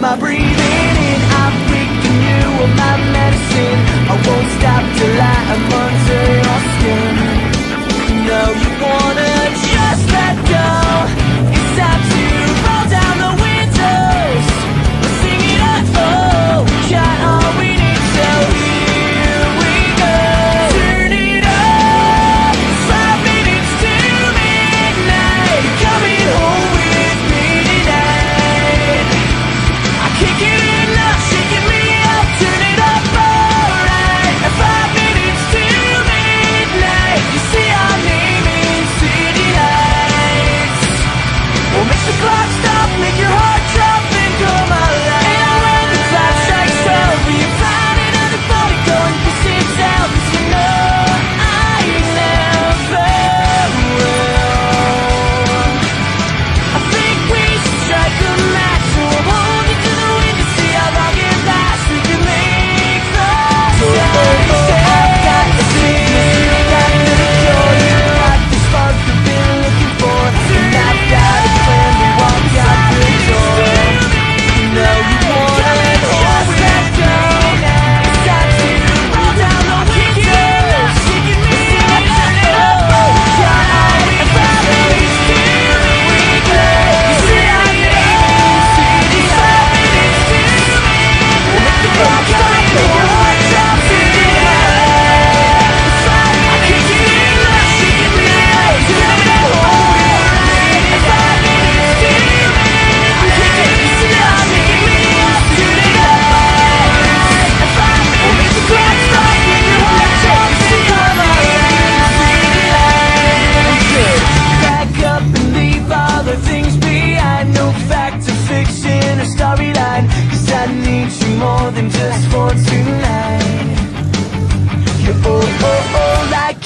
my breathing.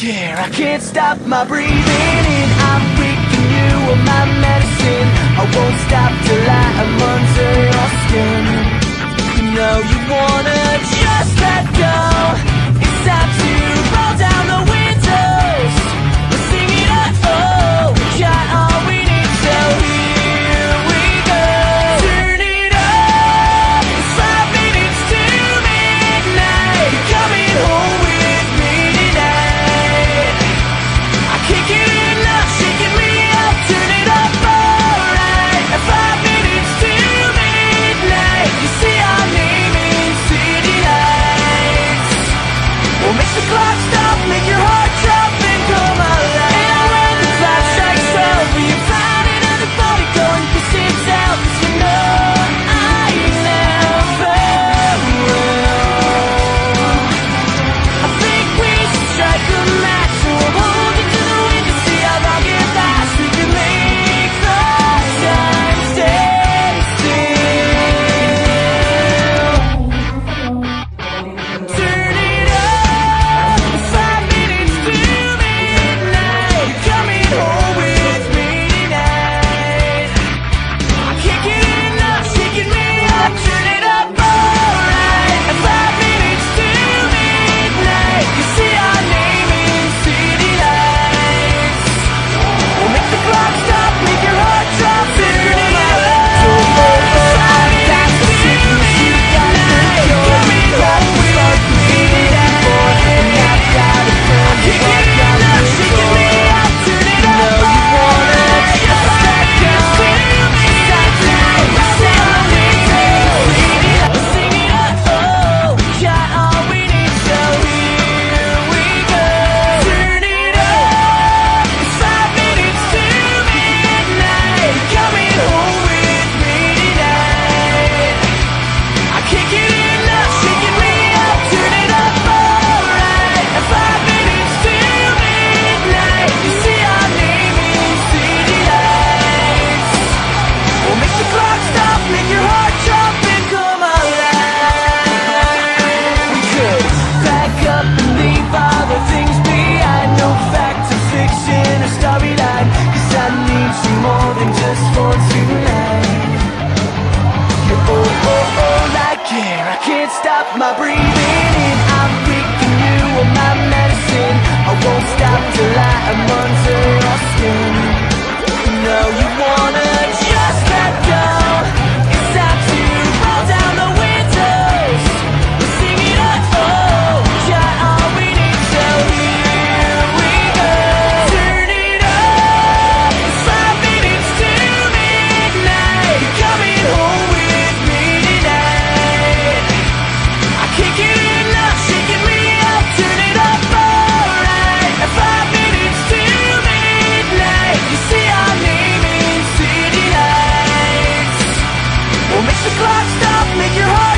care. I can't stop my breathing in. I'm weak, and you are my medicine. I won't stop till I am under your skin. You know you wanna. Start breathing in. I'm picking you on my medicine. I won't stop till I am under your skin. You know you wanna Make the clock stop, make your heart